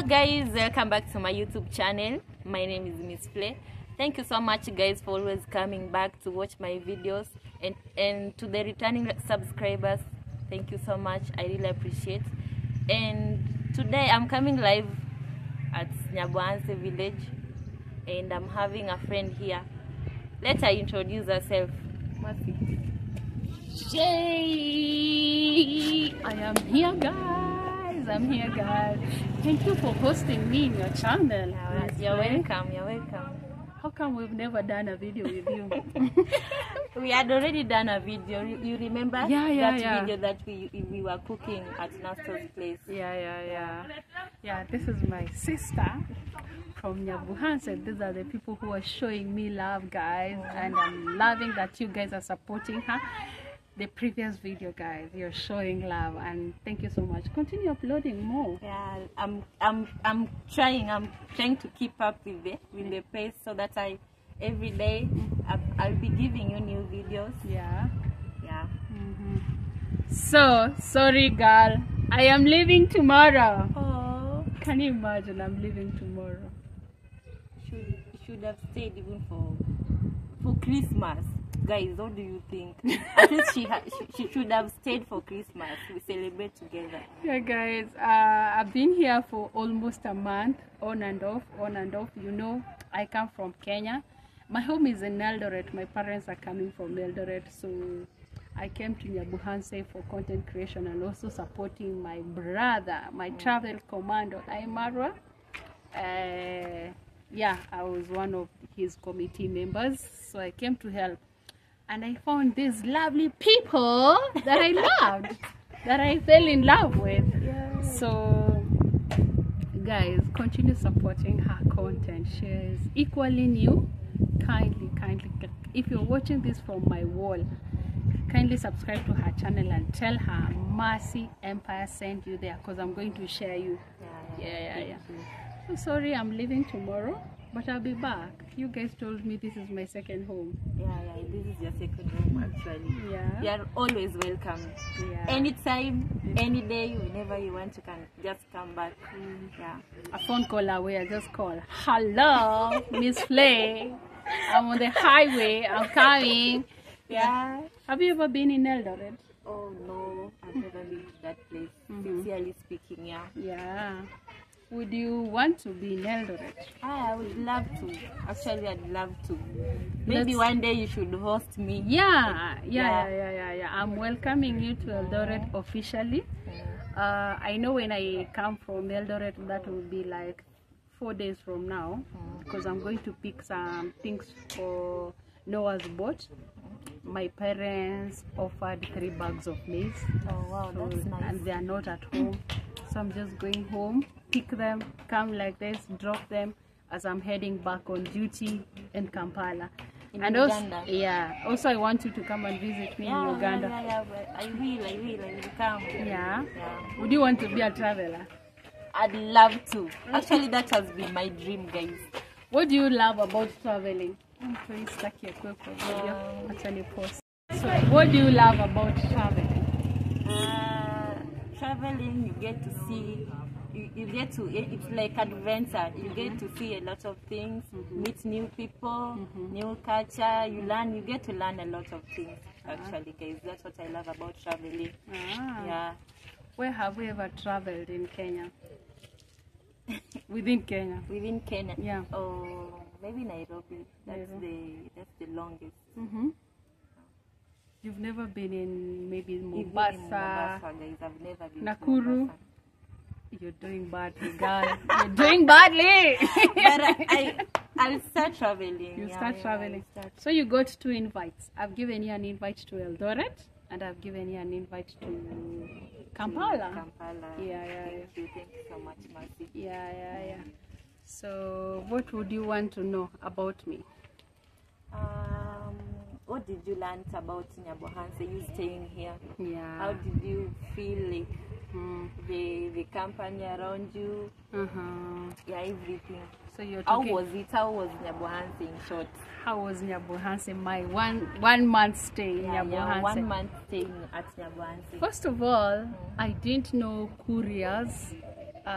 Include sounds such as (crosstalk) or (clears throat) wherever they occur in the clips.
hello guys. Welcome back to my youtube channel. My name is miss Flay thank you so much guys for always coming back to watch my videos and and to the returning subscribers. Thank you so much. I really appreciate. And today i'm coming live at nyabuanse village and i'm having a friend here. Let her introduce herself. Mercy. I am here, guys. I'm here, guys. Thank you for hosting me in your channel. You're welcome you're welcome How come we've never done a video with you? (laughs) we had already done a video you remember Yeah, yeah, that yeah. video that we we were cooking at Nastor's place yeah, yeah, yeah. Yeah, this is my sister from Nyabuhanse. These are the people who are showing me love, guys. And I'm loving that you guys are supporting her. The previous video, guys, you're showing love. And thank you so much. Continue uploading more. yeah i'm i'm i'm trying i'm trying to keep up with the with the pace so that i every day I'll, I'll be giving you new videos Yeah. yeah mm-hmm. So, sorry, girl. I am leaving tomorrow. oh Can you imagine? I'm leaving tomorrow. should should have stayed even for for christmas guys what do you think (laughs) at least she, ha- she she should have stayed for christmas we celebrate together Yeah, guys. Uh, I've been here for almost a month, on and off, on and off. You know, I come from Kenya. My home is in Eldoret. My parents are coming from Eldoret, so I came to Nyabuhanse for content creation and also supporting my brother, my travel commando, Iam Marwa. Uh, yeah, I was one of his committee members, so I came to help. And I found these lovely people that I loved, that I fell in love with. So, guys, continue supporting her content. She is equally new. Kindly, kindly, if you're watching this from my wall, kindly subscribe to her channel and tell her Mercy Empire sent you there because I'm going to share you. Yeah, yeah, yeah. So sorry, I'm leaving tomorrow, but I'll be back. You guys told me this is my second home. yeah yeah this is your second home actually Yeah. you are always welcome Yeah. anytime any day whenever you want you can just come back yeah a phone call away. I just call. Hello, Miss Flay. I'm on the highway. I'm coming. yeah Have you ever been in Eldoret? oh no i've never been to that place Mhm. sincerely speaking yeah Yeah. Would you want to be in Eldoret? Ah, I would love to. Actually, I'd love to. Maybe Let's- one day you should host me. Yeah, yeah, Yeah. yeah, yeah, yeah. yeah. I'm welcoming you to Eldoret officially. Uh, I know when I come from Eldoret, that will be like four days from now, because I'm going to pick some things for Noah's boat. My parents offered three bags of maize, Oh wow, so- that's nice. and they are not at home. So I'm just going home, pick them, come like this, drop them as I'm heading back on duty in Kampala. In and also, Uganda? yeah, also I want you to come and visit me yeah, in Uganda. Yeah, yeah, yeah. I will, I will, I will come. Yeah. Yeah. Would you want to be a traveler? I'd love to. Actually, that has been my dream, guys. What do you love about traveling? I'm very stuck here quick for video. Um, Actually, post. So, what do you love about traveling? Uh, traveling, you get to see. You, you get to it's like adventure you get to see a lot of things meet new people new culture you learn you get to learn a lot of things actually guys that's what i love about traveling Ah. yeah Where have you ever traveled in Kenya? Within Kenya. within kenya Yeah. oh maybe nairobi that's Nairobi. the that's the longest Mm-hmm. You've never been in maybe Even in Mombasa. Mombasa, guys i've never been to Nakuru. Mombasa. You're doing badly, girl. You're doing badly. (laughs) but I, I i'll start traveling you yeah, start yeah, traveling. Start. So you got two invites. I've given you an invite to Eldoret, and I've given you an invite to Kampala. Kampala. Yeah, yeah, Thank you, thank you so much, Mercy. Yeah, yeah, yeah. So, what would you want to know about me? Um, what did you learn about Nyabohanse? You staying here? Yeah. How did you feel like Mm. the the company around you? Uh-huh. Yeah, everything. So you're How talking. was it? How was Nyabohanse in short? How was Nyabohanse? My one one month stay in Yeah, yeah, one month staying at Nyabohanse. First of all, I didn't know Kurias uh,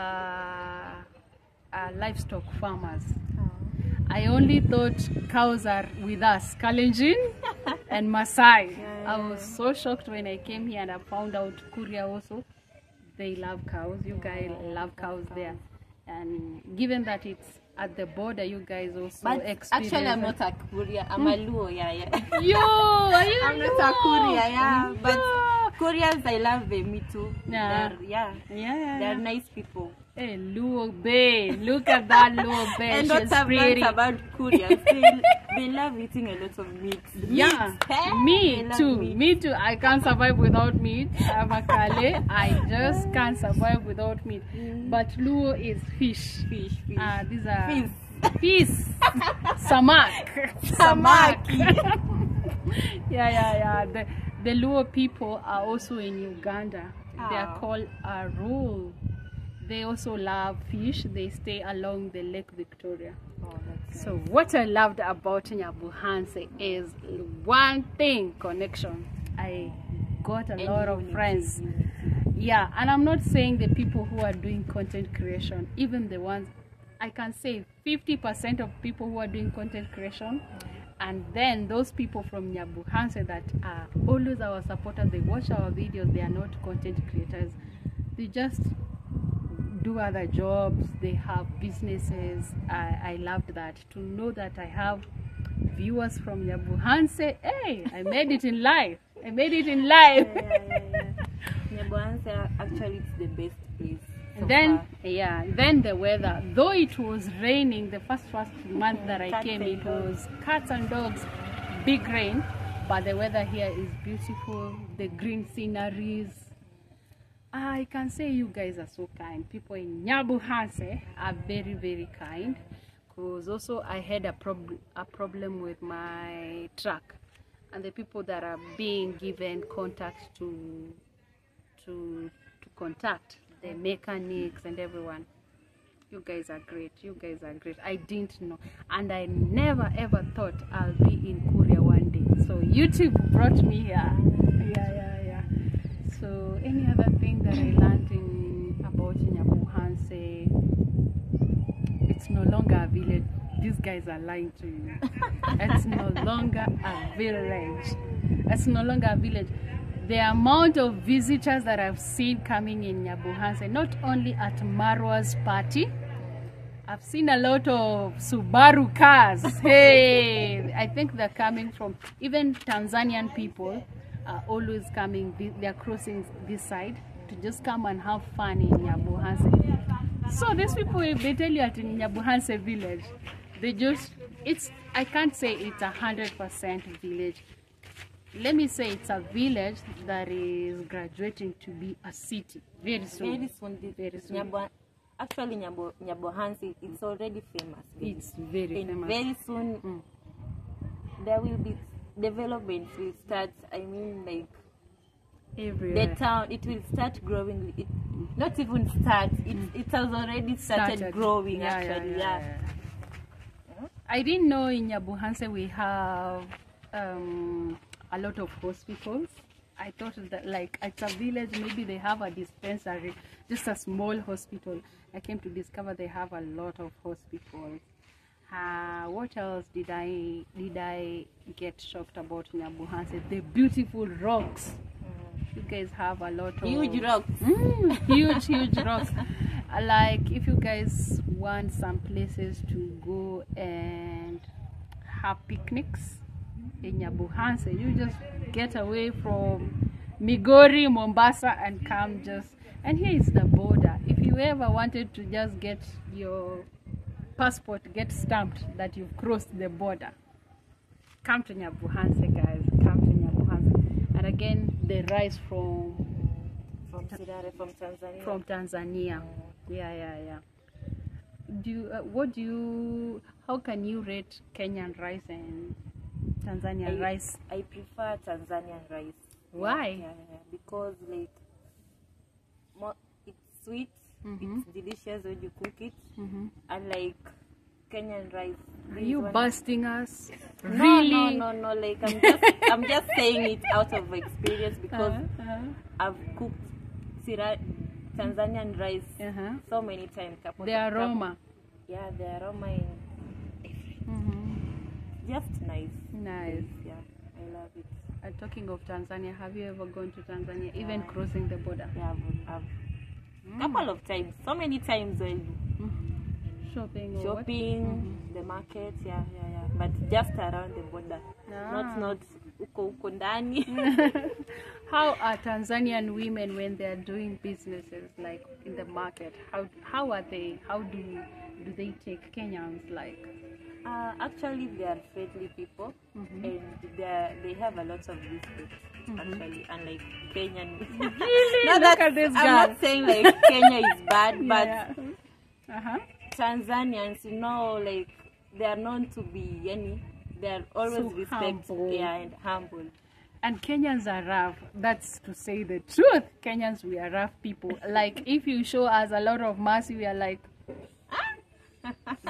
are livestock farmers. I only thought cows are with us, Kalenjin (laughs) and Masai. I was so shocked when I came here and I found out Kuria also. They love cows. You guys love cows there. And given that it's at the border, you guys also But experience. actually, I'm not a Kuria. I'm a hmm. Luo. Yeah, yeah. (laughs) Yo, are you I'm not a Kuria. Yeah, but. Koreans, I love them. Me too. Yeah. They're, yeah. Yeah, yeah, They're yeah. nice people. Hey, Luo Bay. Look at that Luo Bay. and She's what's about Koreans, they, love eating a lot of meat. Yeah, Meat, me too. meat. Me too. I can't survive without meat. I'm a Kale. I just can't survive without meat. But Luo is fish. Fish, fish. Ah, these are Fish. Fish. (laughs) Samak. Samaki. (laughs) yeah, yeah, yeah. The, the Luo people are also in Uganda. They are Ah. called Arul. They also love fish. They stay along the Lake Victoria. Oh, So what I loved about Nyabuhanse is one thing connection. I got a lot of friends. Yeah, and I'm not saying the people who are doing content creation, even the ones I can say 50% of people who are doing content creation, and then those people from Nyabuhanse that are always our supporters, they watch our videos, they are not content creators. They just do other jobs, they have businesses. I, I loved that. To know that I have viewers from Nyabuhanse, hey, I made it in life. I made it in life. Yeah, yeah, yeah. Actually, it's the best place. so And then far. yeah, then the weather. Though it was raining the first first month that I Cats came, it was cats and dogs, big rain. But the weather here is beautiful. The green sceneries. I can say you guys are so kind. People in Nyabuhanse eh, are very very kind. Cause also I had a problem a problem with my truck, and the people that are being given contact to to to contact the mechanics and everyone. You guys are great. You guys are great. I didn't know, and I never ever thought I'll be in Kuria one day. So YouTube brought me here. Yeah, yeah. So any other thing that I learned in about Nyabuhanse, it's no longer a village. These guys are lying to you. it's no longer a village. It's no longer a village. The amount of visitors that I've seen coming in Nyabuhanse, not only at Marwa's party, I've seen a lot of Subaru cars. Hey, I think they're coming from even Tanzanian people are always coming. They're crossing this side to just come and have fun in Nyabuhanse. So these people, if they tell you at in Nyabuhanse village, they just it's. I can't say it's a hundred percent village. Let me say it's a village that is graduating to be a city very soon. Very soon, Very soon. Nyabo, actually, Nyabo, Nyabohansi, it's already famous. It's very and famous. very soon, Mm. there will be development will start. I mean, like the everywhere. town, it will start growing. It not even start. It it has already started, growing. Yeah, actually, yeah, yeah. yeah. I didn't know in Nyabuhanse we have um, a lot of hospitals. I thought that like it's a village, maybe they have a dispensary, just a small hospital. I came to discover they have a lot of hospitals. Uh, what else did I did I get shocked about Nyabuhanse? The beautiful rocks. You guys have a lot of Huge rocks. Mm, (laughs) huge, huge rocks. Like if you guys want some places to go and have picnics in Nyabuhanse, you just get away from Migori, Mombasa, and come just. And here is the border. If you ever wanted to just get your passport, get stamped that you've crossed the border, come to Nyabuhanse, guys. Come to Nyabuhanse. And again, the rice from From Sirare, from Tanzania. from Tanzania. Yeah, yeah, yeah. Do you, uh, what do you? How can you rate Kenyan rice and Tanzanian I- rice? I prefer Tanzanian rice. Why? Yeah, yeah, yeah. Because like, it's sweet. Mhm. It's delicious when you cook it. Mm-hmm. Unlike Kenyan rice. Are you one- busting us? No, really? No, no, no. Like I'm just, I'm just saying it out of experience because (laughs) Uh-huh. I've cooked Sira Tanzanian rice Uh-huh. so many times. The aroma. yeah, the aroma in Mm-hmm. just nice. Nice. Yeah, I love it. Uh, talking of Tanzania, have you ever gone to Tanzania, even crossing the border? Yeah, I've, I've Mm. couple of times, so many times I Shopping or what? shopping, the market, yeah, yeah, yeah. But just around the border, Ah. not not uko uko ndani. (laughs) (laughs) How are Tanzanian women when they are doing businesses like in the market? How how are they? How do do they take Kenyans like? Uh, actually, they are friendly people, Mhm. and they are, they have a lot of respect. Mhm. Actually, unlike Kenyan. (laughs) (laughs) Really? Not that- I'm not saying like Kenya is (laughs) bad, but Uh huh. Tanzanians, you know, like they are known to be any. They are always So respect, humble. yeah, and humble. And Kenyans are rough. That's to say the truth. Kenyans, we are rough people. Like, if you show us a lot of mercy, we are like,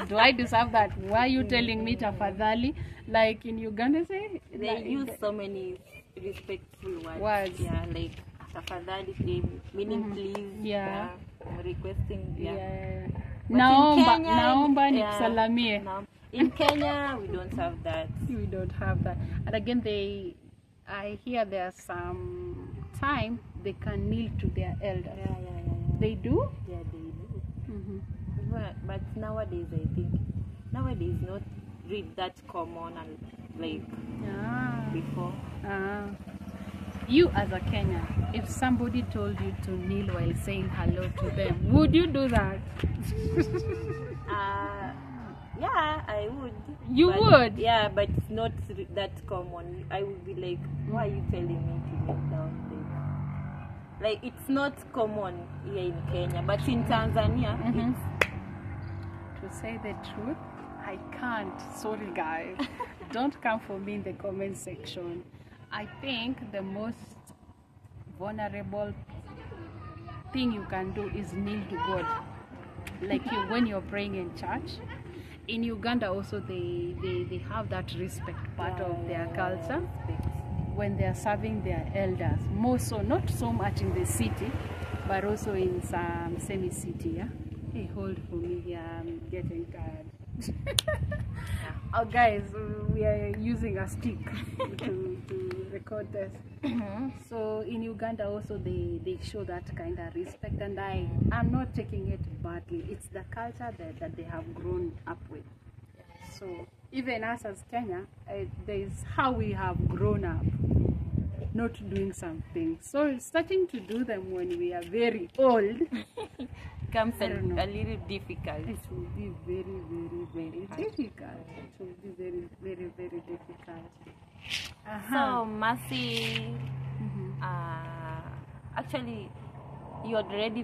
do I deserve that? Why are you telling me tafadhali? Like in Uganda, say They like, use so many respectful words. Words. Yeah, like tafadhali, meaning please. Yeah. requesting. yeah. Yeah. But in Naomba, Kenya, naomba yeah, nikusalamie. In Kenya, we don't have that. We don't have that. And again, they, I hear there's some time they can kneel to their elders. Yeah, yeah, yeah, yeah. They do. yeah, they do. Mm-hmm. But, but nowadays, I think nowadays not really that common and like Ah. before. Ah. You as a Kenyan, if somebody told you to kneel while saying hello to them, would you do that? (laughs) Uh, yeah, I would. You But- would? Yeah, but it's not that common. I would be like, why are you telling me to kneel down? Like, like it's not common here in Kenya, but in Tanzania, Mhm. it's To say the truth, I can't. Sorry, guys. (laughs) Don't come for me in the comment section. I think the most vulnerable thing you can do is kneel to God. Like you when you're praying in church. In Uganda also they, they, they have that respect part of their culture when they are serving their elders. More so, not so much in the city, but also in some semi-city. Yeah? Hey, hold for me here. I'm getting tired. (laughs) oh, guys, we are using a stick (laughs) to, to record this. So in Uganda also they, they show that kind of respect and I I'm not taking it badly. It's the culture that, that they have grown up with. So even us as Kenya, uh, there's how we have grown up not doing something. So starting to do them when we are very old, (laughs) comes a, a little difficult. it will be very, very, very difficult. It will be very, very, very difficult. Uh-huh. So, Mercy, Mhm. uh, actually, you had already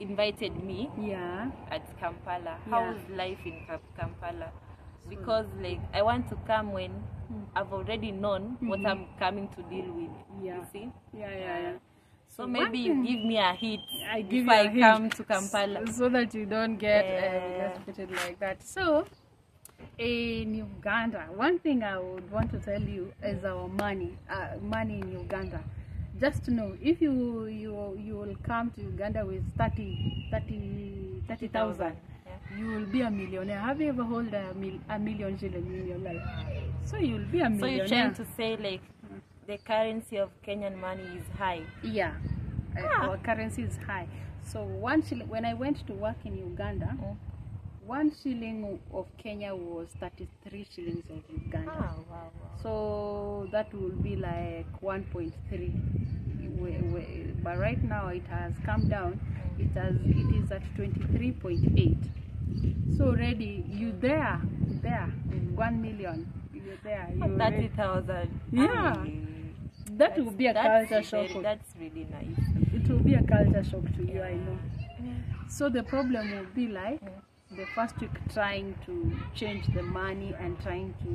invited me yeah. at Kampala. Yeah. How's life in Kampala? Because like I want to come when I've already known what Mhm. I'm coming to deal with. Yeah. You see? Yeah, yeah, yeah. So maybe you give me a hit I give if I hint come to Kampala. s- (laughs) so that you don't get uh, Yeah. let's like that. So in Uganda, one thing I would want to tell you is our money, uh, money in Uganda. Just to know if you you you will come to Uganda with 30 30 30,000 Yeah. you will be a millionaire. Have you ever hold a, mil, a million shilling in your life? So you'll be a millionaire. So you're trying to say like the currency of Kenyan money is high. Yeah, uh, Ah. our currency is high. So one shilling. When I went to work in Uganda, Mm. one shilling of Kenya was thirty-three shillings of Uganda. Ah, wow, wow. So that will be like one point three. But right now it has come down. It has. It is at twenty-three point eight. So already you there, there, one million. You're there. You Thirty already, thousand. Yeah. That will be a culture shock. Very, that's really nice. it will be a culture shock to you, I know. Yeah. So the problem will be like Mm. the first week trying to change the money and trying to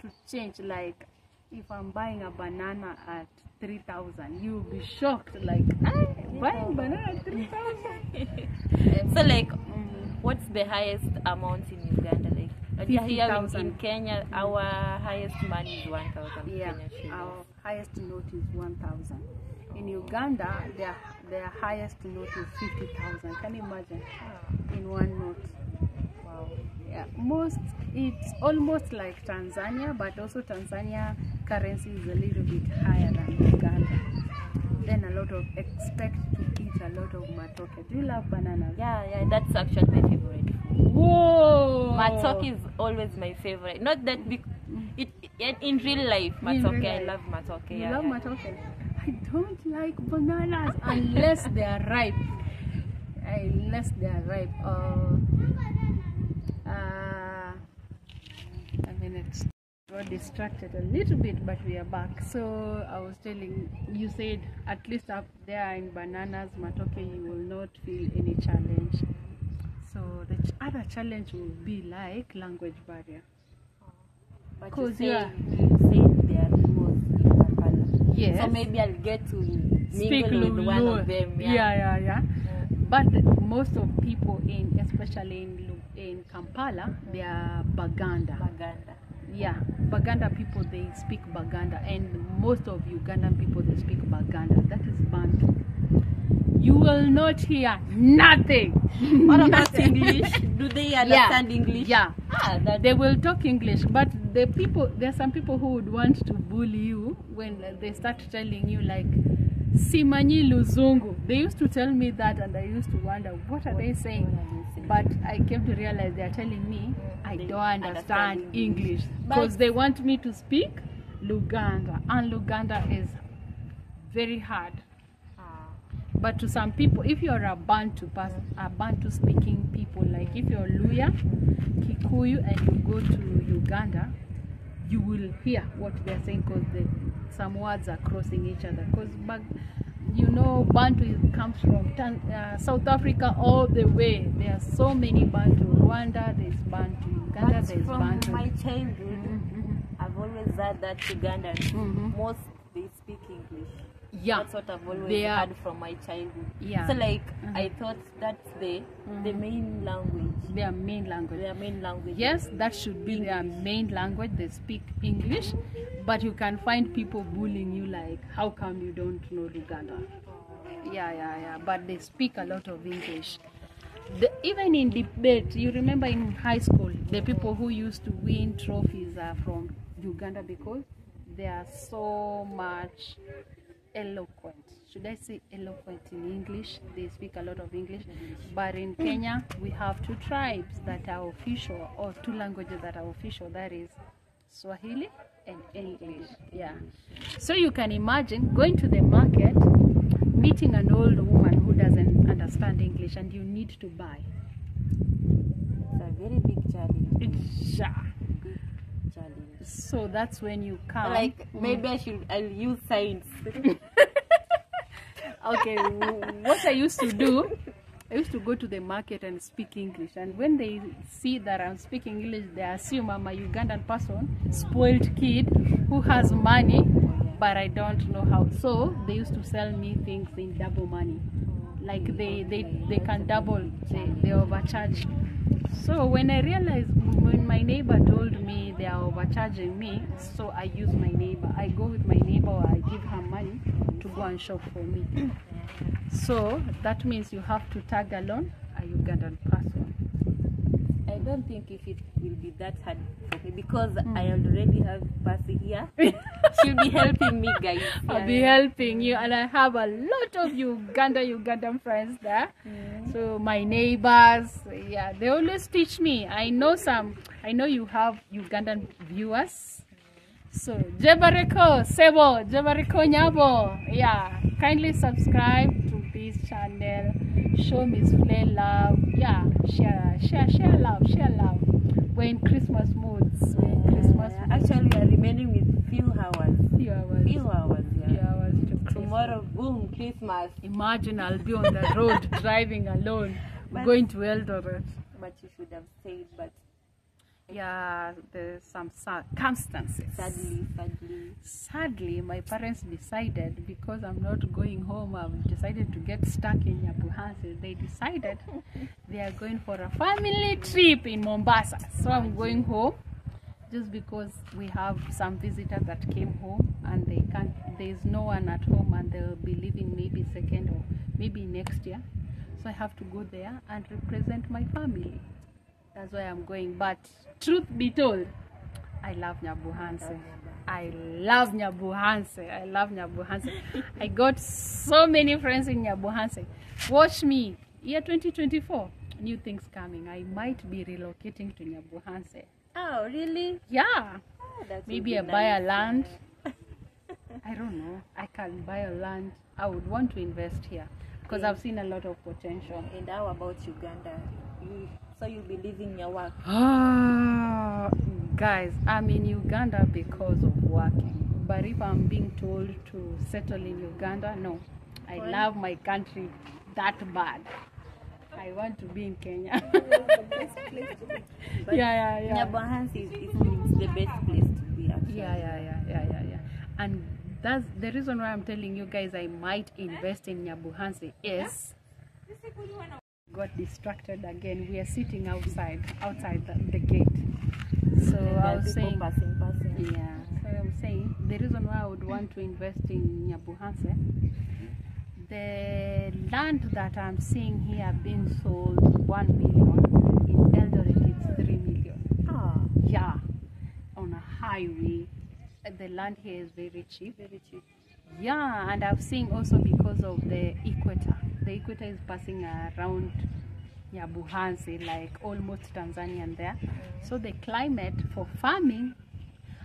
to change like if I'm buying a banana at three thousand, you'll be shocked like "Ah, buying banana at three thousand. (laughs) So like, what's the highest amount in Uganda? Like, uh, here in, in Kenya, our highest money is one thousand Yeah, Kenyan shillings. our highest note is one thousand. In Uganda, their their highest note is fifty thousand. Can you imagine? Ah. In one note. Wow. Yeah, most it's almost like Tanzania, but also Tanzania currency is a little bit higher than Uganda. Then a lot of expect to eat a lot of matoke. Do you love bananas? Yeah, yeah, that's actually my favorite. Whoa! Matoke is always my favorite. Not that big. It in real life, matoke. real I love matoke. You yeah, love yeah. matoke? I don't like bananas unless they are ripe. Unless they are ripe. Uh, uh, a minute. Got distracted a little bit, but we are back. So I was telling you said at least up there in bananas, matoke, you will not feel any challenge. So the ch- other challenge will be like language barrier. But you 'Cause say, you are- you say there was in Kampala. Yes. So maybe I'll get to Speak with one of them. Yeah. yeah, yeah. yeah. Yeah. But most of people in, especially in in Kampala, they mm. are Baganda. Baganda. Yeah, Baganda people they speak Baganda, and most of Ugandan people they speak Baganda. That is Bantu. You will not hear nothing. (laughs) What about Nothing. English? Do they (laughs) understand English? Yeah. Ah, They will talk English, but the people there are some people who would want to bully you when they start telling you like Simanyi Luzungu. They used to tell me that and I used to wonder what are they saying? are? But I came to realize they are telling me I don't understand understand English because they want me to speak Luganda and Luganda is very hard. But to some people, if you're a Bantu person, a Bantu speaking people, like if you're Luya, Kikuyu, and you go to Uganda, you will hear what they're saying because some words are crossing each other. Because you know, Bantu comes from Tan- uh, South Africa all the way. There are so many Bantu. Rwanda, there's Bantu. Uganda, but there's from Bantu. my childhood, Mhm. I've always heard that Ugandan Mhm. most they speak English. Yeah. That's what I've always They are- heard from my childhood. Yeah. So like Mhm. I thought that's the the Mhm. main language. Their main language. Their main language. Yes, that should be their main language. They speak English, but you can find people bullying you like, how come you don't know Luganda? Yeah, yeah, yeah. But they speak a lot of English. The, even in debate, you remember in high school, the people who used to win trophies are from Uganda because they are so much eloquent. Should I say eloquent in English? They speak a lot of English. But in Kenya, we have two tribes that are official, or two languages that are official. That is Swahili and English. Yeah. So you can imagine going to the market, meeting an old woman who doesn't understand English, and you need to buy. It's a very big challenge. Yeah. Big challenge. So that's when you come. Like maybe I should I'll use signs. (laughs) okay what i used to do i used to go to the market and speak english and when they see that i'm speaking english they assume i'm a ugandan person spoiled kid who has money but i don't know how so they used to sell me things in double money like they they, they can double they, they overcharge so when i realized when my neighbor told me they are overcharging me so i use my neighbor i go with my neighbor or i give her money to go and shop for me so that means you have to tag along a ugandan person I don't think if it will be that hard for me because hmm. I already have Percy here. (laughs) She'll be helping me, guys. I'll be helping you, and I have a lot of Uganda Ugandan friends there. Hmm. So my neighbors, yeah, they always teach me. I know some. I know you have Ugandan viewers. So Jebareko Sebo Jebareko Nyabo, yeah, kindly subscribe to this channel. Show Miss Flay love, yeah, share, share, share love, share love. We're in Christmas moods. We're in Christmas moods. actually, I'm remaining with few hours. few hours, Few hours, yeah. few hours to Christmas. Tomorrow, boom, Christmas. Imagine I'll be on the (laughs) road driving alone, But- going to Eldoret. But you should have stayed. But Yeah, there's some circumstances. sadly, sadly, Sadly, my parents decided because I'm not going home, I've decided to get stuck in Nyabuhansi. They decided (laughs) they are going for a family trip in Mombasa. So I'm going home just because we have some visitors that came home and they can't, there's no one at home and they'll be leaving maybe second or maybe next year. So I have to go there and represent my family. That's why I'm going. But truth be told, I love Nyabuhanse. I love Nyabuhanse. I love Nyabuhanse. I got so many friends in Nyabuhanse. Watch me. Year 2024, new things coming. I might be relocating to Nyabuhanse. Oh, really? Yeah. Oh, Maybe I buy a land. I don't know. I can buy a land. I would want to invest here because Yeah. I've seen a lot of potential. And how about Uganda? You, so you'll be leaving your work. Ah, guys, I'm in Uganda because of working. But if I'm being told to settle in Uganda, no. I Why? love my country that bad. I want to be in Kenya. (laughs) Yeah, yeah, yeah. Nyabohansi is, is, is the best place to be actually. Yeah, yeah, yeah, yeah, yeah, yeah. And that's the reason why I'm telling you guys I might invest in Nyabuhansi is got distracted again. We are sitting outside, outside the, the gate. So I was saying, passing, passing. yeah. So I'm saying the reason why I would want to invest in Nyabuhanse, the land that I'm seeing here being sold one million in Eldoret, it's three million. Ah, Yeah, on a highway. The land here is very cheap. very cheap. Yeah, and I've seen also because of the equator. The equator is passing around Nyabuhansi, like almost Tanzanian there. So the climate for farming,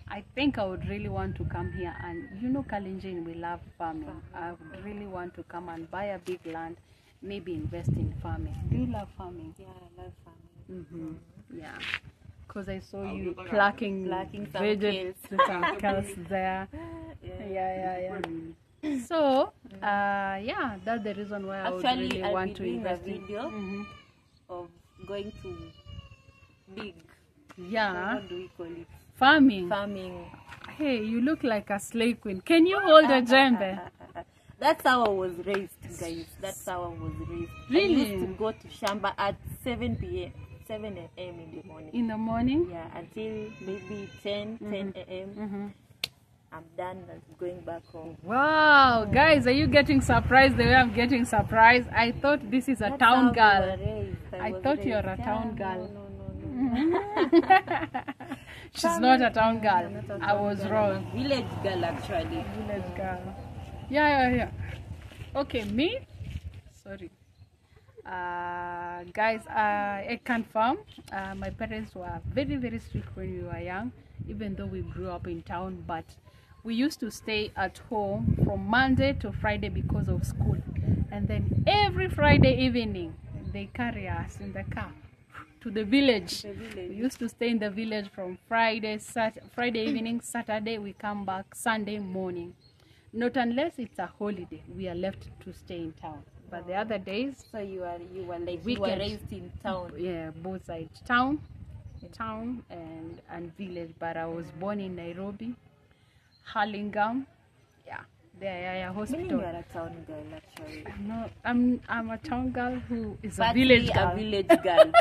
I think I would really want to come here. And you know, Kalenjin, we love farming. I would really want to come and buy a big land, maybe invest in farming. Do you love farming? Yeah, I love farming. Mm-hmm. Yeah. Because I saw you plucking, Plucking some vegetables, some (laughs) kales there. Yeah. Yeah, yeah, yeah. So, uh, yeah, that's the reason why I would Actually, really I'll want be to doing a invest in. video Mhm. of going to big. Yeah, What do we call it? farming. Farming. Hey, you look like a slave queen. Can you hold a jembe? (laughs) That's how I was raised, guys. That's how I was raised. really I used to go to Shamba at 7 p.m. 7 a.m. in the morning. In the morning? Yeah, until maybe 10, 10 a.m. Mhm. I'm done and going back home. Wow, guys, are you getting surprised the way I'm getting surprised? I thought this is a That's town how we girl. were. I was thought you were raised. a town Yeah, girl. No, no, no, no. (laughs) She's not a town girl. I'm not a I was girl. wrong. I'm a village girl, actually. Village girl. Yeah, yeah, yeah. Okay, me? Sorry. Uh, guys, uh, I confirm uh, my parents were very, very strict when we were young, even though we grew up in town. But we used to stay at home from Monday to Friday because of school. And then every Friday evening, they carry us in the car to the village. The village. We used to stay in the village from Friday, Sat- Friday (clears throat) evening, Saturday we come back Sunday morning. Not unless it's a holiday, we are left to stay in town. But the other days, So you are you were like you were raised in town. yeah, both sides, town, town and and village. But I was born in Nairobi, Hurlingham, yeah, there, yeah, yeah, Meaning hospital. are a town girl, actually. I'm not, I'm I'm a town girl who is a village girl. a village (laughs) girl.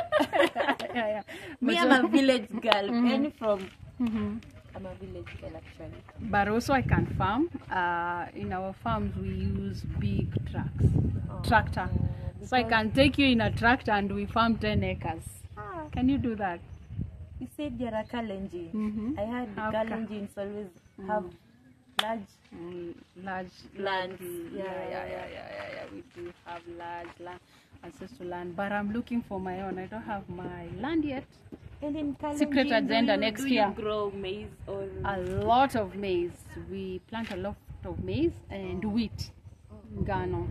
yeah, yeah. me, But I'm a village girl. (laughs) And from Mhm. I'm a village girl, actually. But also I can farm. Uh, in our farms we use big trucks, Oh, tractor. oh, So I can take you in a tractor and we farm 10 acres. Ah, Can you do that? you said you're a Kalenjin. Mm-hmm. I heard ca- Kalenjins always have large. Mm, large Lands. Yeah, yeah, yeah, yeah, yeah, yeah, yeah. We do have large land, access to land. But I'm looking for my own. I don't have my land yet. And in Kalenjin, Secret agenda you- next year. Grow maize or A lot of maize. We plant a lot of maize and wheat. Ngano.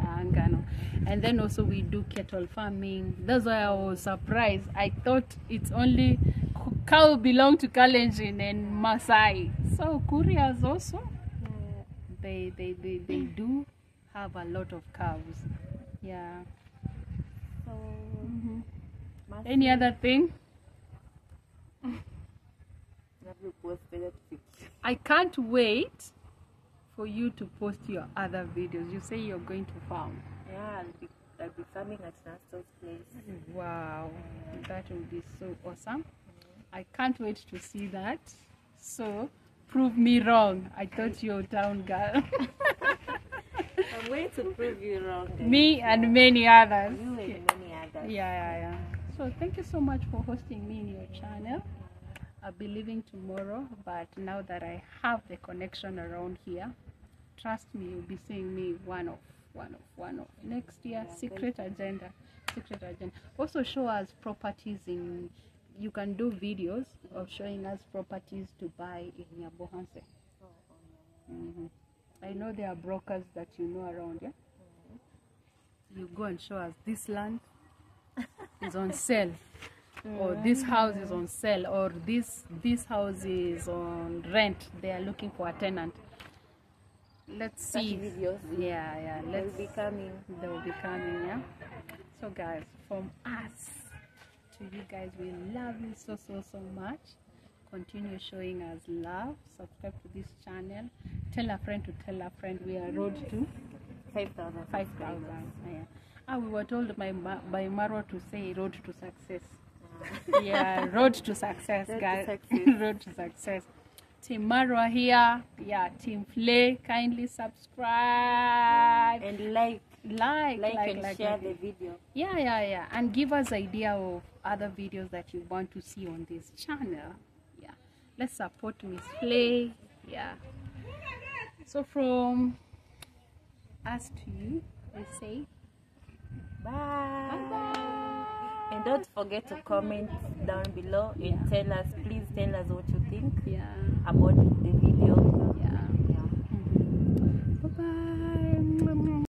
Uh, ngano. And then also we do cattle farming. That's why I was surprised. I thought it's only cow belong to Kalenjin and Masai. So Kurias also, Yeah. they, they, they, they do have a lot of cows. Yeah. So, Mhm. Any other thing? have you posted that picture? I can't wait for you to post your other videos. You say you're going to farm. Yeah, I'll be, I'll be farming at Nasto's place. Wow, that will be so awesome. I can't wait to see that. So, prove me wrong. I thought you're a town girl. I'm going to prove you wrong. guys. me and many others. You and many others. Yeah, yeah, yeah. So thank you so much for hosting me in your channel. I'll be leaving tomorrow, but now that I have the connection around here, trust me, you'll be seeing me one of, one of, one of. Next year, Yeah, secret agenda, secret agenda. Also show us properties in. You can do videos of showing us properties to buy in Nyabohanse. hmm I know there are brokers that you know around, yeah. You go and show us this land is on (laughs) sale, or this house is on sale, or this this house is on rent. They are looking for a tenant. Let's Such see. videos Yeah, yeah. will Let's be coming. they will be coming, yeah. So guys, from us to you guys, we love you so so so much. Continue showing us love. Subscribe to this channel. Tell a friend to tell a friend. We are road to 5,000. five thousand. Yeah. Ah, we were told by by Maro to say road to success. (laughs) yeah, road to success, Road to guys. success. (laughs) road to success. Team Marwa here. Yeah, Team Flay. Kindly subscribe, And like, like, like, like, and like, share like. the video. Yeah, yeah, yeah. And give us idea of other videos that you want to see on this channel. Yeah. Let's support Miss Flay. Yeah. So from us to you, we say Bye. bye. And don't forget to comment down below and Yeah. tell us, please tell us what you think Yeah. about the video. Yeah. Yeah. Mm-hmm. Bye bye.